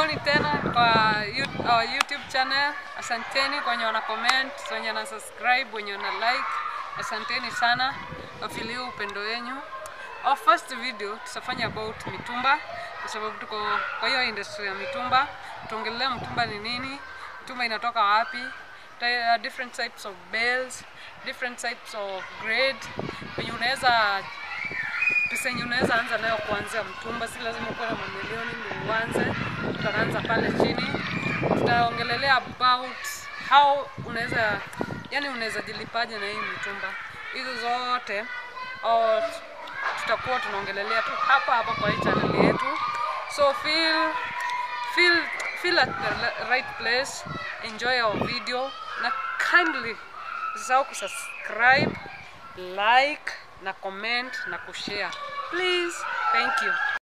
Karibuni tena kwa our YouTube channel. Asanteni kwa wenye wana comment, wenye na subscribe, wenye wana like. Asanteni sana, wafili upendo wenyu. Our first video tutafanya about mitumba kwa sababu tuko kwa hiyo industry ya mitumba. Tuongelea mtumba ni nini, mtumba inatoka wapi, There are different types of bells, different types of grade, wenye unaweza pesa yenye unaweza anza nayo kuanzia mtumba, si lazima kuwa na mamilioni ndio uanze. Tutaanza pale chini, tutaongelelea about how unaweza yani, unaweza jilipaje na hii mitumba. Hizo zote au tutakuwa tunaongelelea tu hapa hapa kwa hii channel yetu, so feel feel feel at the right place, enjoy our video na kindly usisahau kusubscribe, like na comment na kushare please. Thank you.